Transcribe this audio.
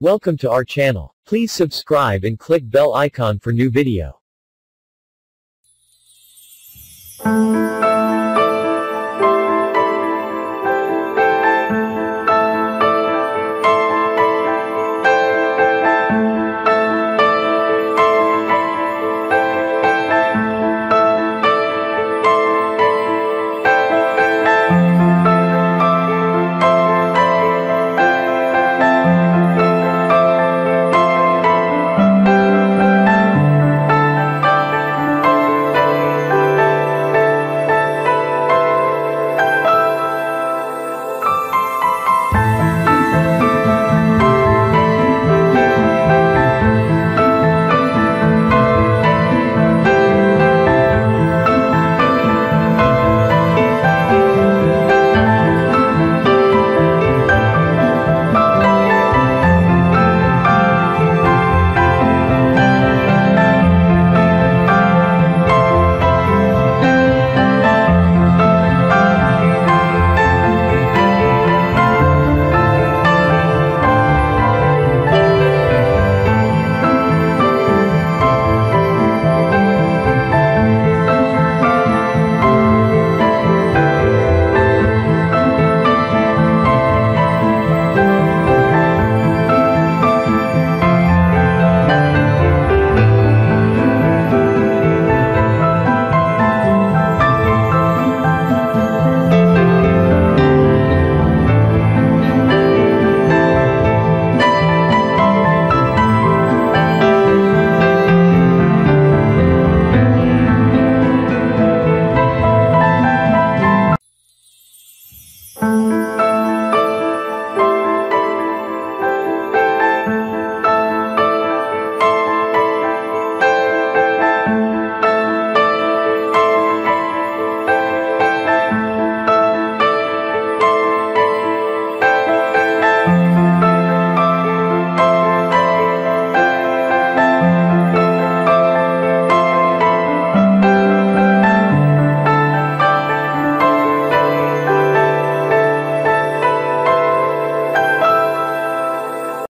Welcome to our channel. Please subscribe and click bell icon for new video.